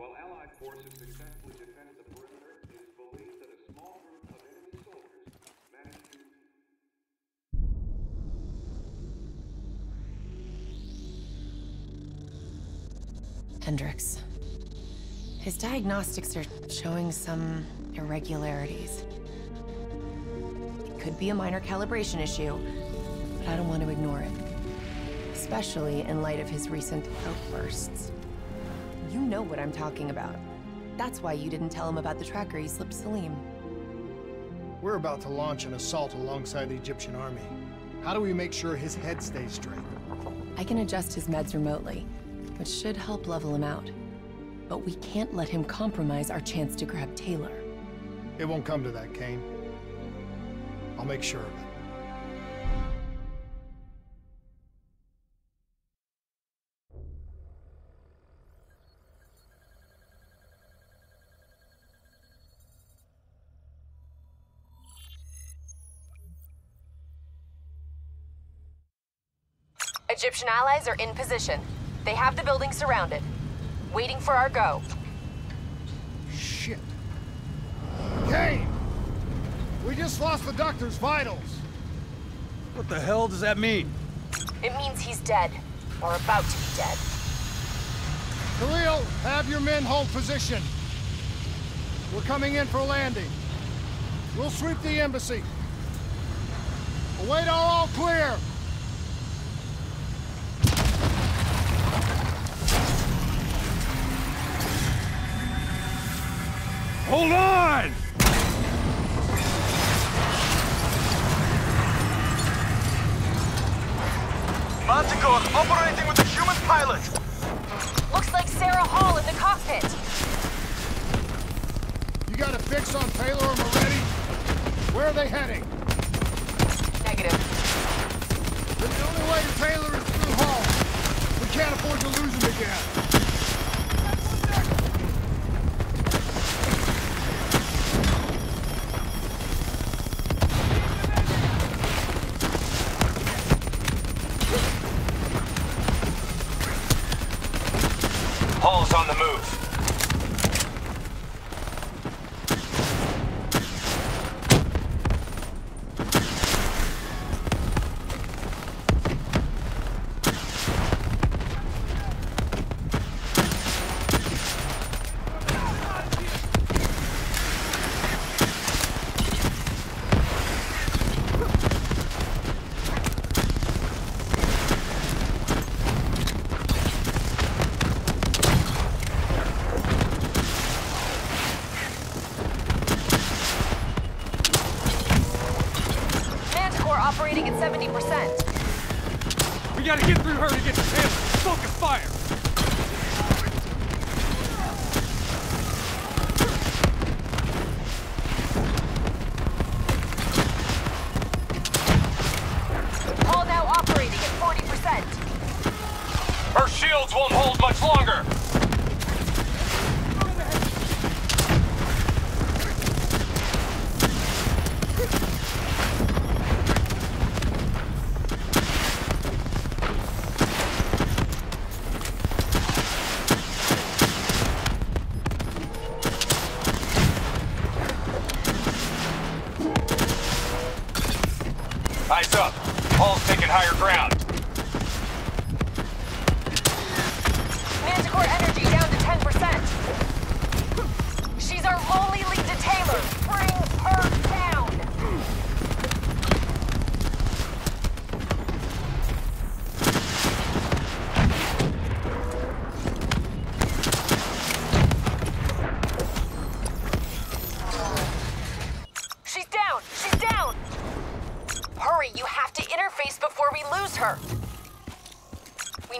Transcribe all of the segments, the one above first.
While Allied forces successfully defended the perimeter, it is believed that a small group of enemy soldiers managed to Hendricks. His diagnostics are showing some irregularities. It could be a minor calibration issue, but I don't want to ignore it. Especially in light of his recent outbursts. You know what I'm talking about. That's why you didn't tell him about the tracker he slipped Salim. We're about to launch an assault alongside the Egyptian army. How do we make sure his head stays straight? I can adjust his meds remotely, which should help level him out. But we can't let him compromise our chance to grab Taylor. It won't come to that, Kane. I'll make sure of it. Egyptian allies are in position. They have the building surrounded. Waiting for our go. Shit. Kane! We just lost the doctor's vitals. What the hell does that mean? It means he's dead. Or about to be dead. Khalil, have your men hold position. We're coming in for landing. We'll sweep the embassy. Await all clear. Hold on! Manticore operating with a human pilot. Looks like Sarah Hall in the cockpit. You got a fix on Taylor and Moretti? Where are they heading? Negative. Then the only way to Taylor is through Hall. We can't afford to lose him again. Hall's on the move. Manticore operating at 70%. We gotta get through her to get to Taylor. Focus fire! Hall now operating at 40%. Her shields won't hold much longer.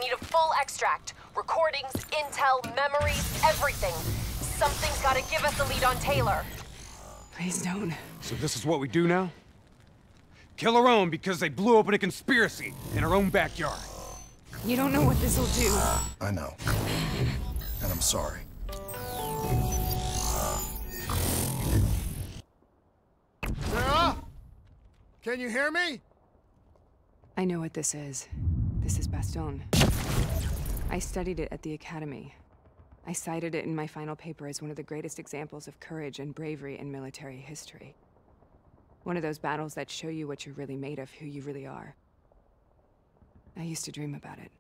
Need a full extract. Recordings, intel, memories, everything. Something's gotta give us a lead on Taylor. Please don't. So this is what we do now? Kill our own because they blew open a conspiracy in our own backyard. You don't know what this will do. I know. And I'm sorry. Sarah? Can you hear me? I know what this is. This is Bastogne. I studied it at the academy. I cited it in my final paper as one of the greatest examples of courage and bravery in military history. One of those battles that show you what you're really made of, who you really are. I used to dream about it.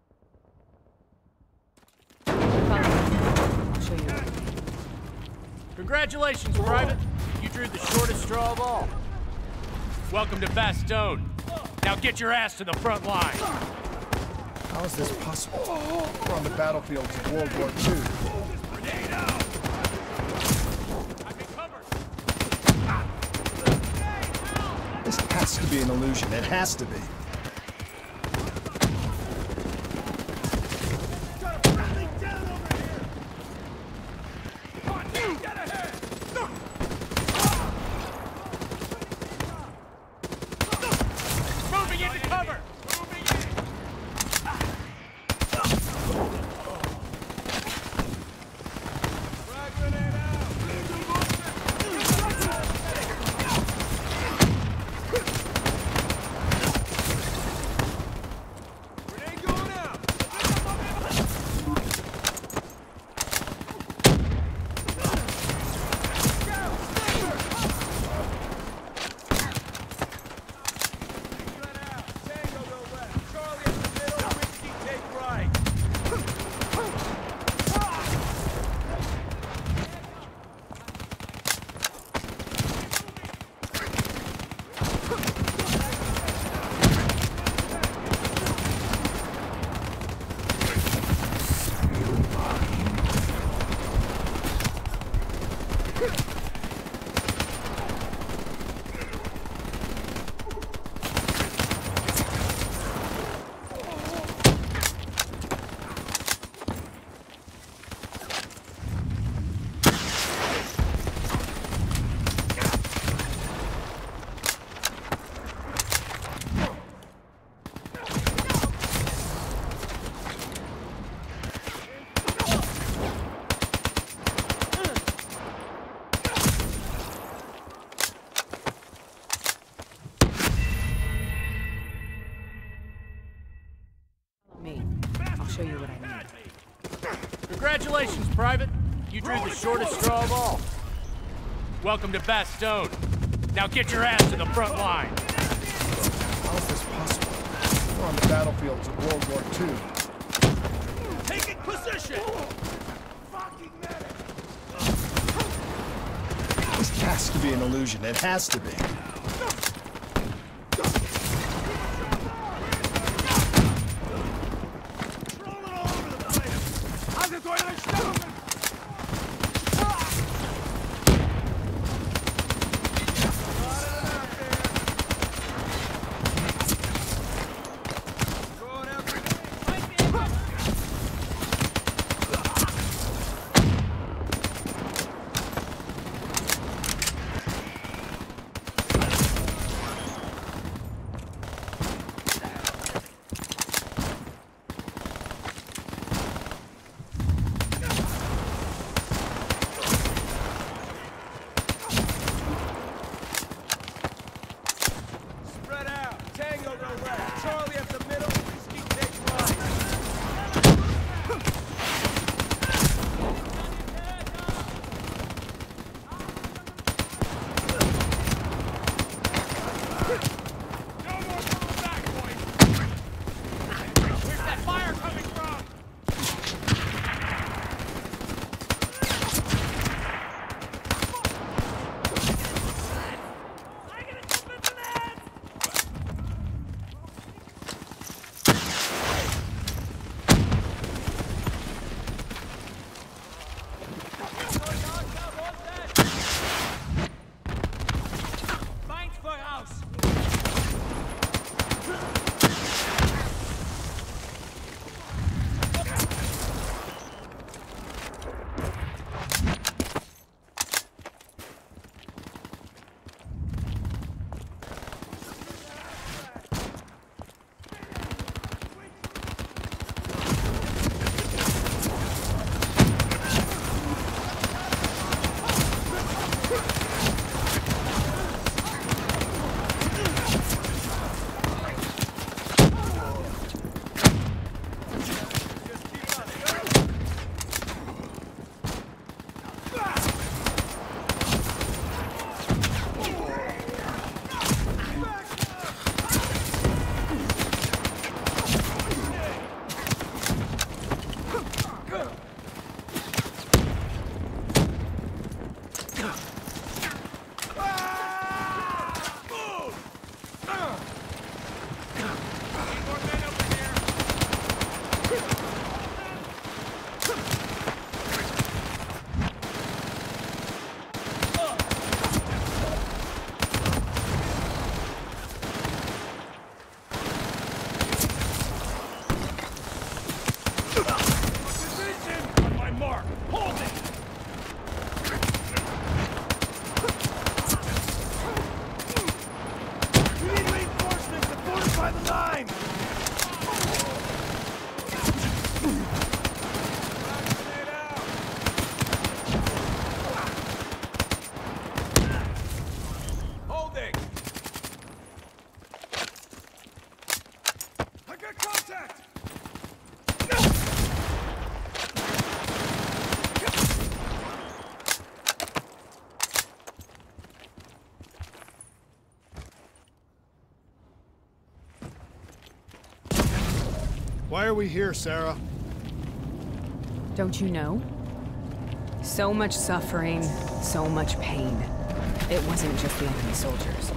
I'll show you. Congratulations, Private. You drew the shortest straw of all. Welcome to Bastogne. Now get your ass to the front line. How is this possible? We're on the battlefields of World War II. This has to be an illusion. It has to be. Welcome to Bastogne. Now get your ass to the front line. How is this possible? We're on the battlefields of World War II. Taking position. This has to be an illusion. It has to be. Why are we here, Sarah? Don't you know? So much suffering, so much pain. It wasn't just the enemy soldiers.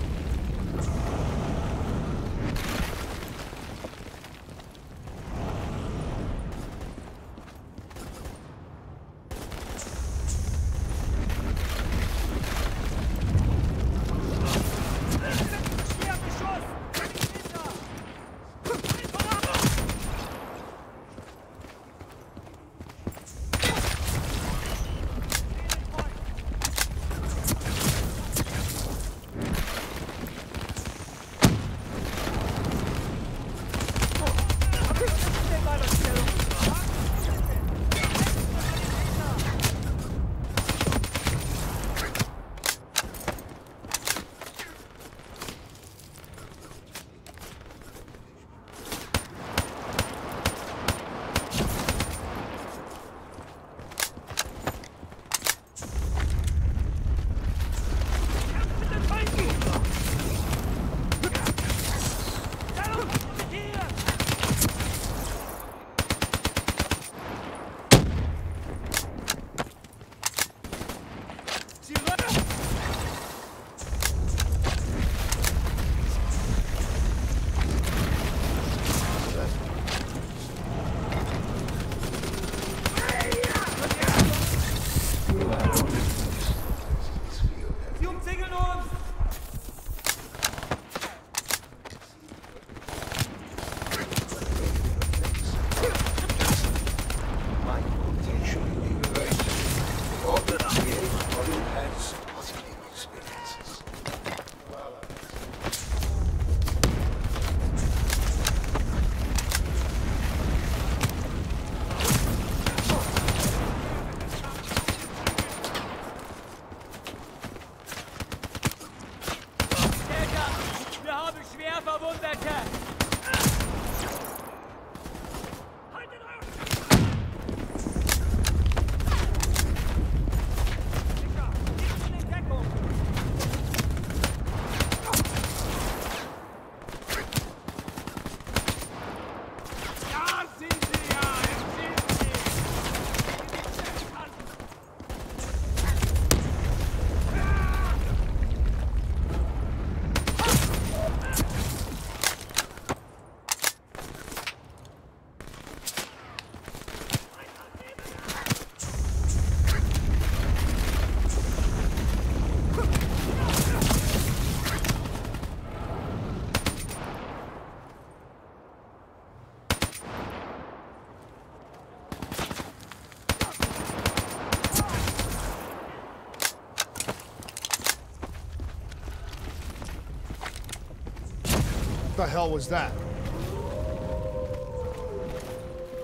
The hell was that?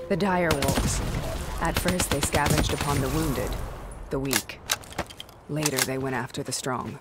The dire wolves. At first, they scavenged upon the wounded, the weak. Later, they went after the strong.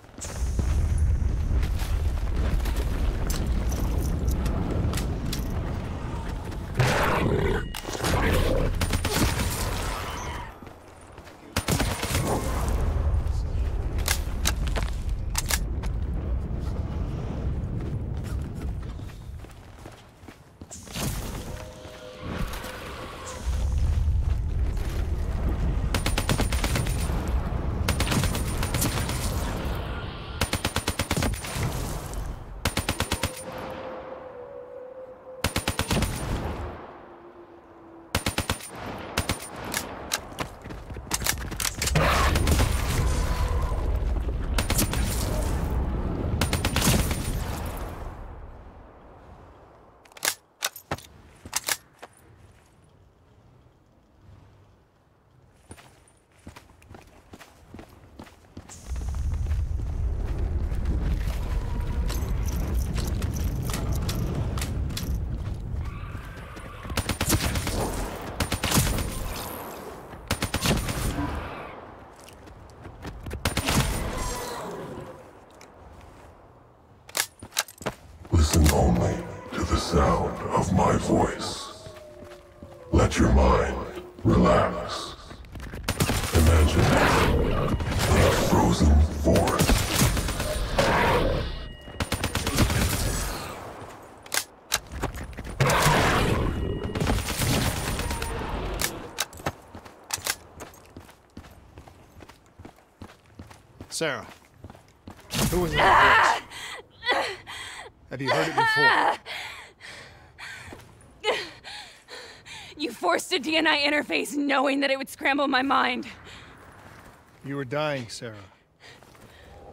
Listen only to the sound of my voice. Let your mind relax. Imagine a frozen forest. Sarah, who was that voice? Have you heard it before? You forced a DNI interface knowing that it would scramble my mind. You were dying, Sarah.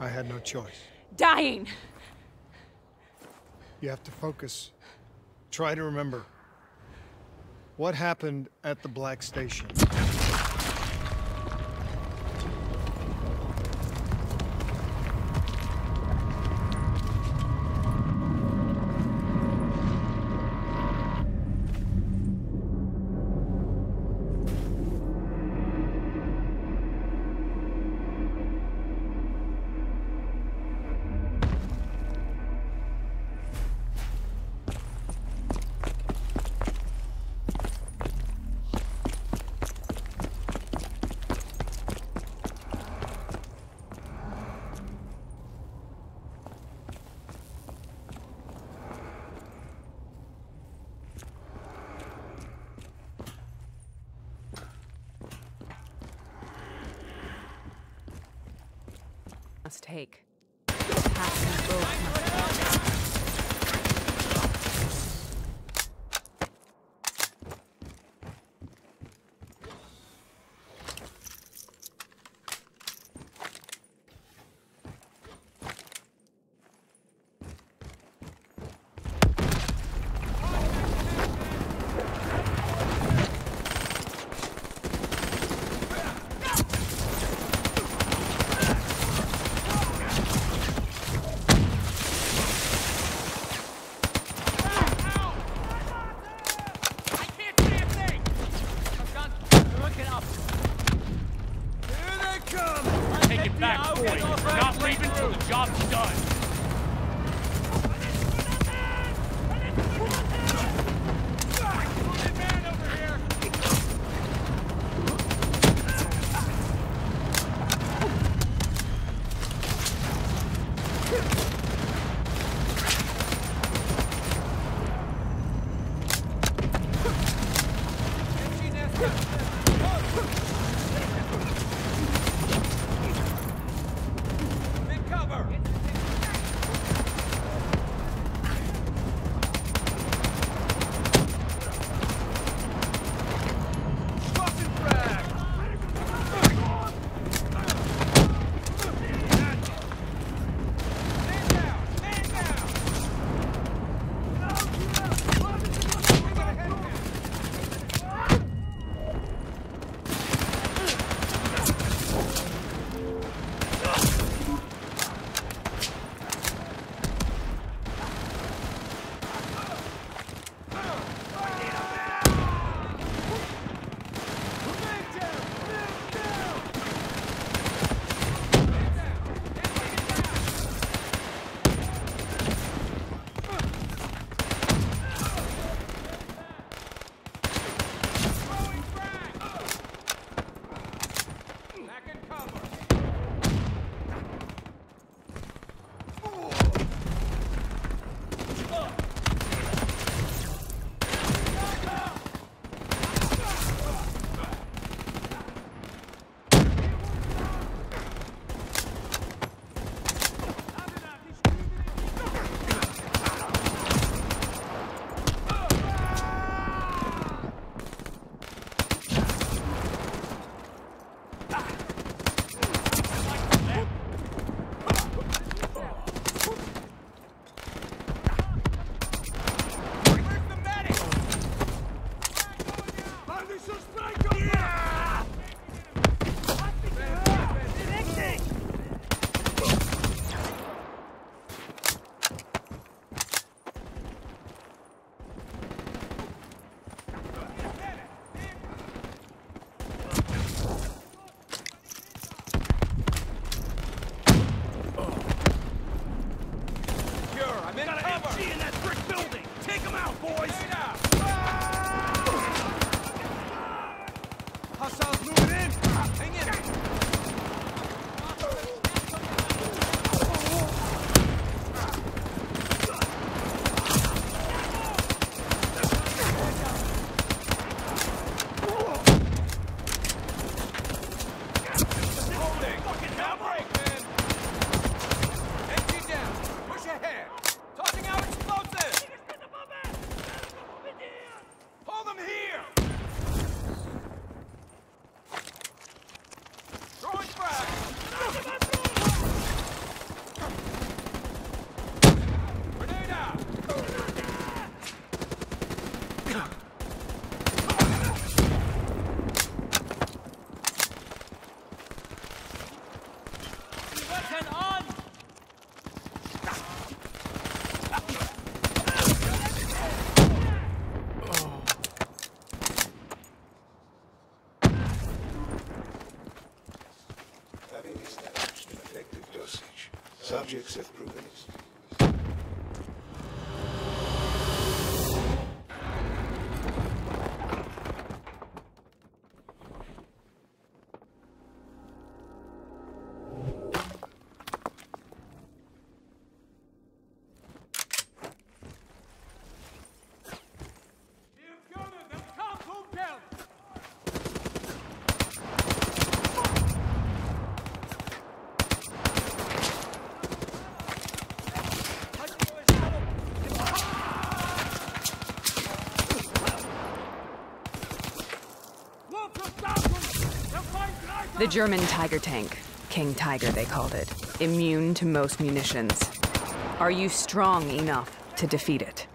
I had no choice. Dying. You have to focus. Try to remember. What happened at the Black Station? Must take. Subjects have The German Tiger tank. King Tiger, they called it. Immune to most munitions. Are you strong enough to defeat it?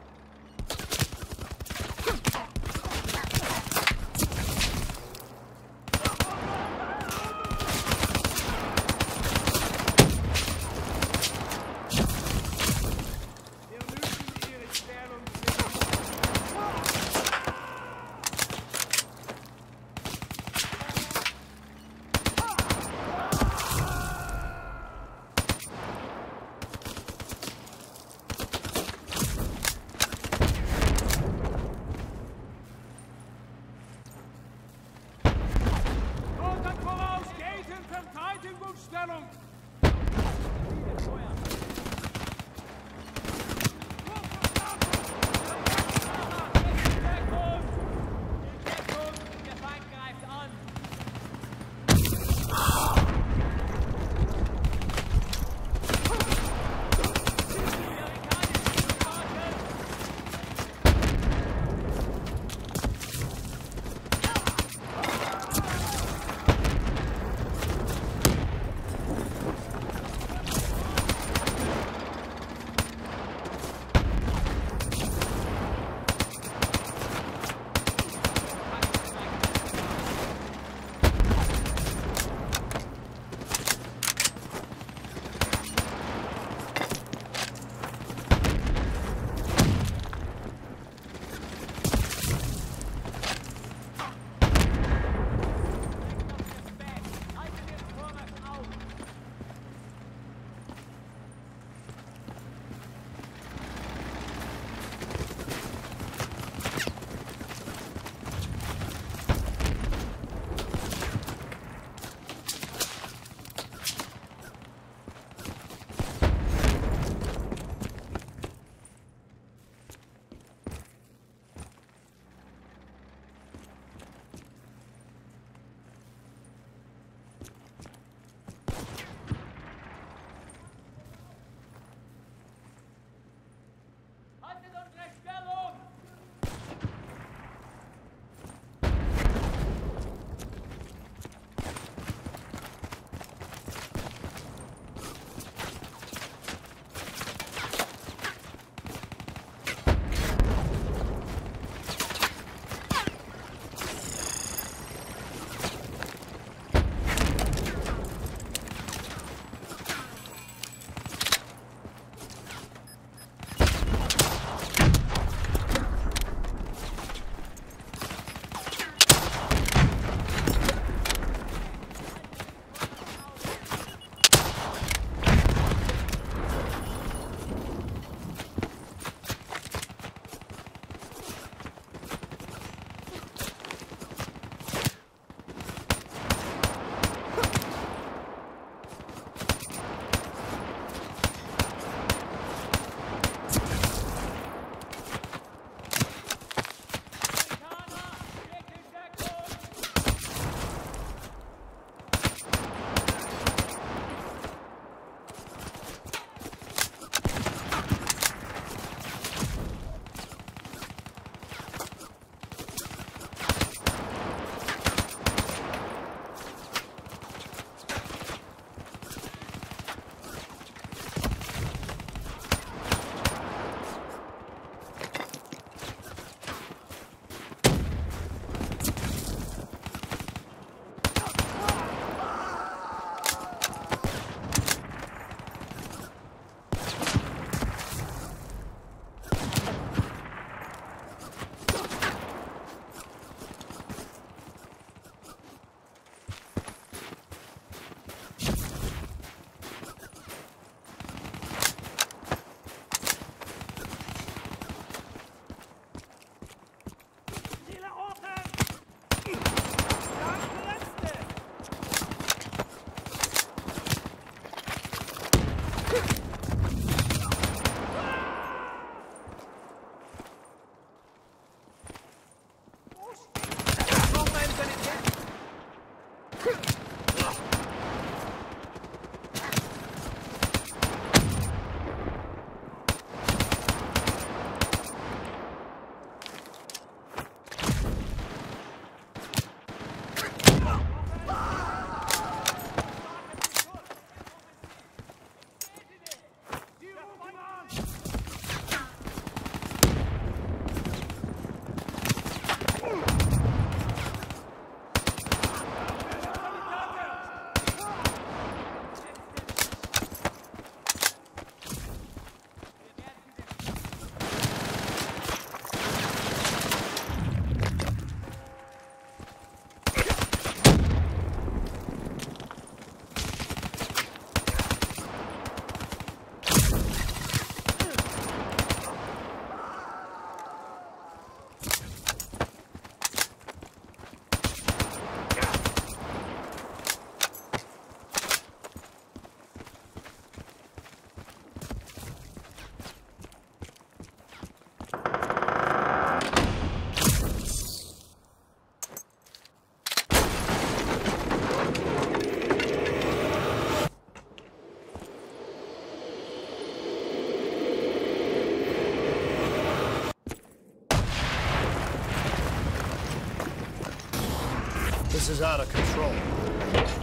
Is out of control.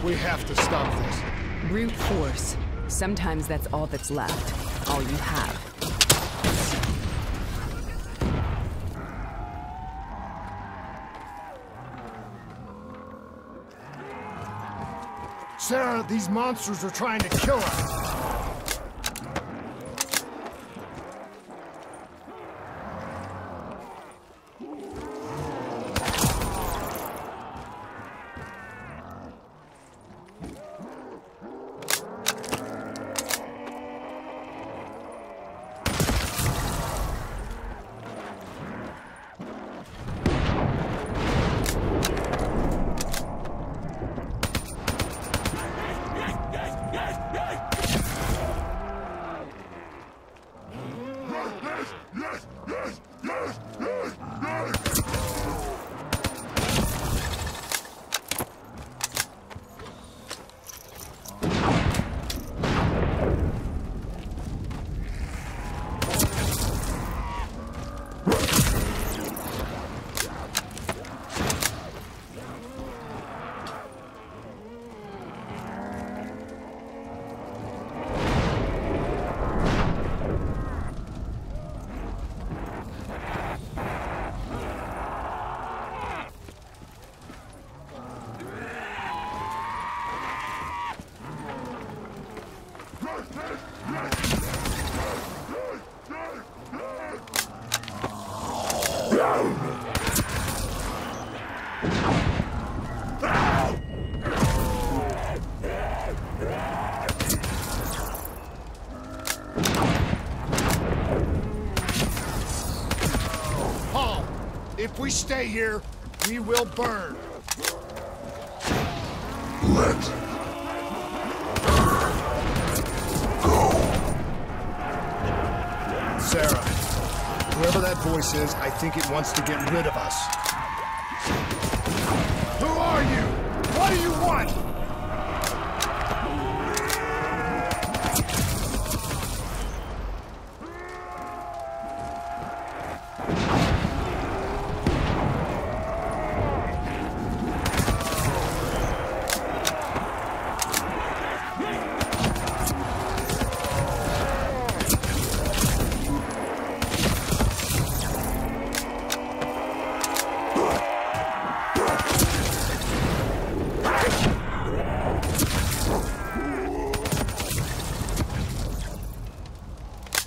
We have to stop this. Brute force. Sometimes that's all that's left. All you have. Sarah, these monsters are trying to kill us. Paul, if we stay here, we will burn. Let Sarah, whoever that voice is, I think it wants to get rid of us. What do you want?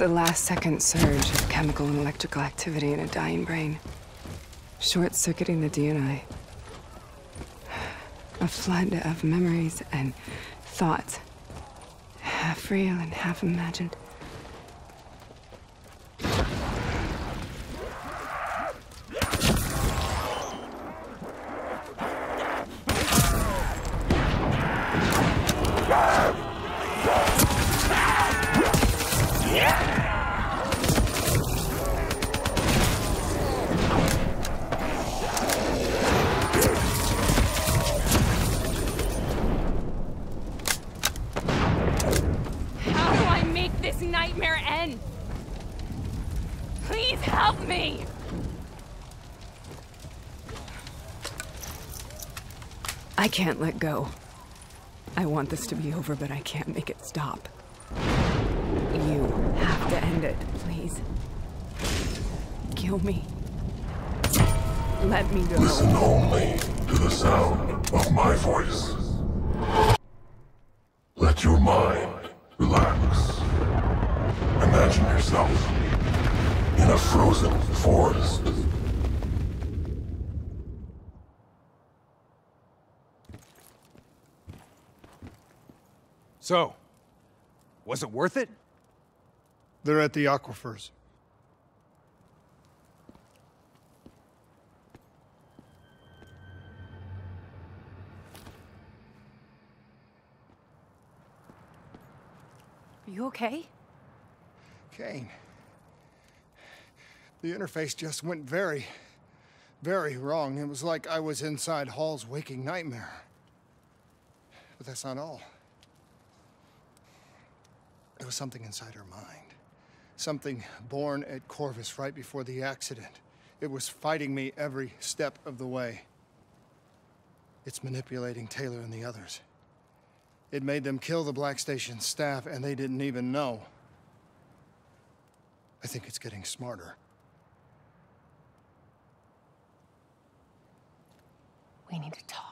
The last second surge of chemical and electrical activity in a dying brain. Short circuiting the DNI. A flood of memories and thoughts. Half real and half imagined. Can't let go. I want this to be over, but I can't make it stop. You have to end it, please. Kill me. Let me go. listen only to the sound of my voice. Let your mind relax. Imagine yourself in a frozen forest. So, was it worth it? They're at the aquifers. Are you okay? Kane. The interface just went very, very wrong. It was like I was inside Hall's waking nightmare. But that's not all. It was something inside her mind. Something born at Corvus right before the accident. It was fighting me every step of the way. It's manipulating Taylor and the others. It made them kill the Black Station staff, and they didn't even know. I think it's getting smarter. We need to talk.